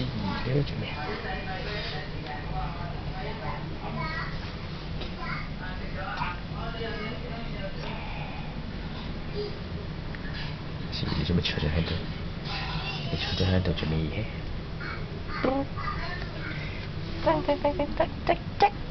요 요즘에 요즘에 초전해도 초전해도 좀 이해 짝짝짝짝짝짝